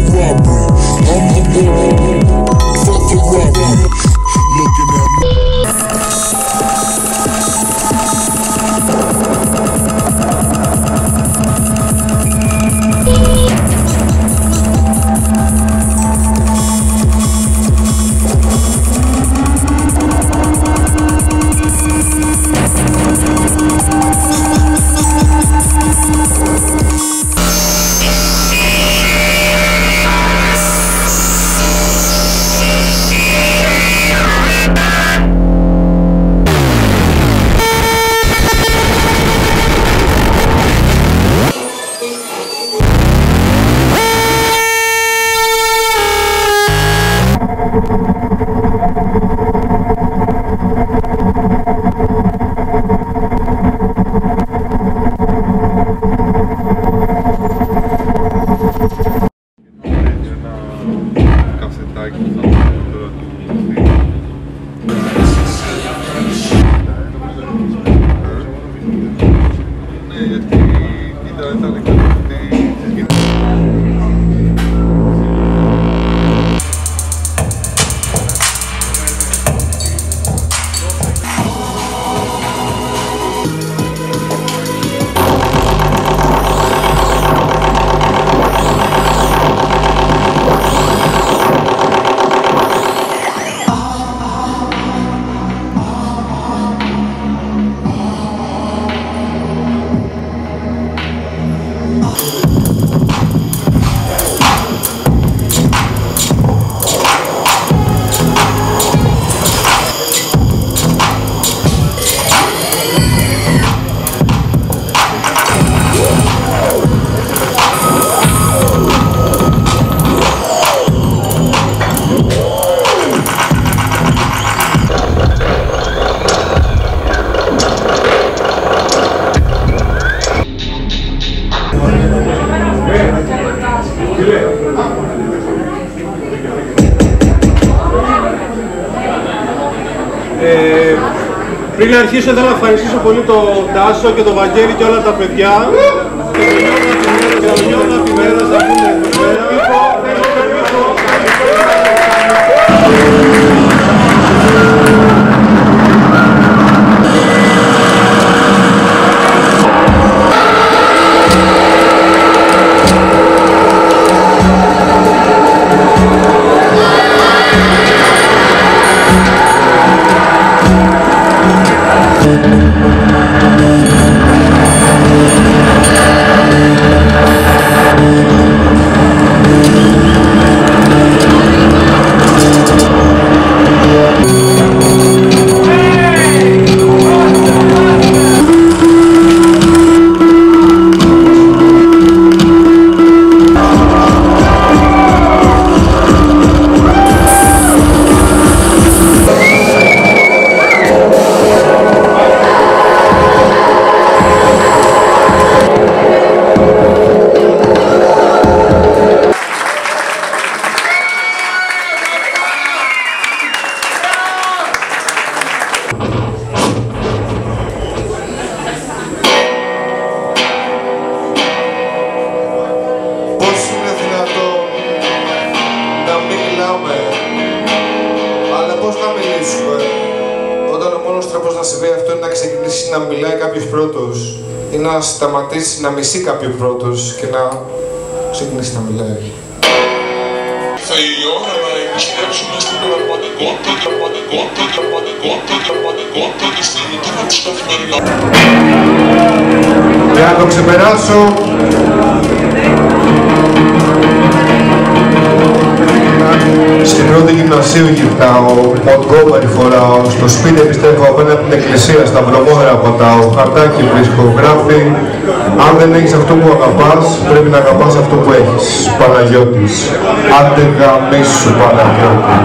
robbery. I'm the. Fuck the robbery. Looking at cacetar aqui só pra tudo. É, tem? Πριν αρχίσω θέλω να ευχαριστήσω πολύ τον Τάσο και τον Βαγγέλη και όλα τα παιδιά. Και τον Γιώργο Αφημέρας μιλάμε, αλλά πώς να μιλήσουμε, όταν ο μόνος τρόπος να συμβεί αυτό είναι να ξεκινήσει να μιλάει κάποιος πρώτος ή να σταματήσει να μισεί κάποιος πρώτος και να ξεκινήσει να μιλάει. Θα η ώρα να επιστρέψουμε στην πραγματικότητα, πραγματικότητα, πραγματικότητα, πραγματικότητα και στην ρουτίνα της καθημερινότητας. Για να το ξεπεράσω, στην πρώτη γυμνασίου γυρνάω, Μοντγκόμερη φοράω, στο σπίτι επιστρέφω απέναντι από την εκκλησία, στα βρωμόδερα πατάω, χαρτάκι βρίσκω, γράφει αν δεν έχεις αυτό που αγαπάς, πρέπει να αγαπάς αυτό που έχεις, Παναγιώτης. Άντε γαμίσου Παναγιώτη.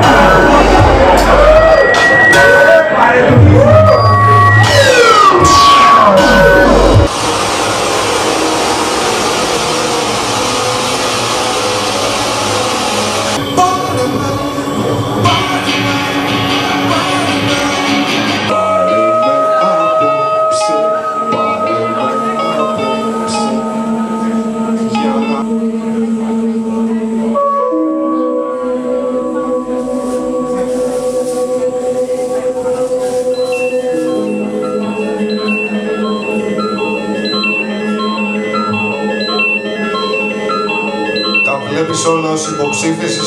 Βλέπεις όλος υποψήφιες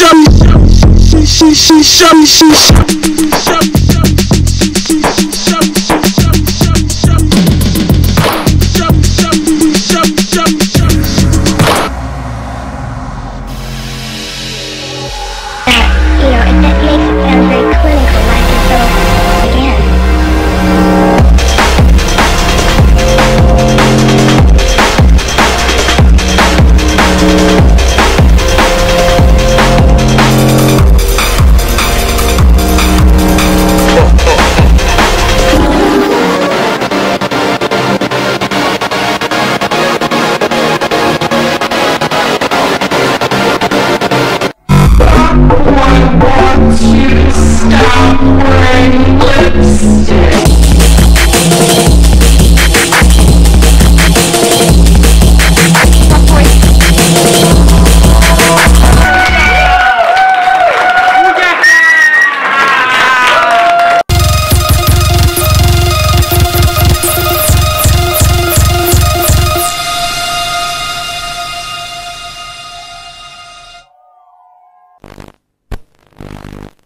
shum shum shum shum shum shum shum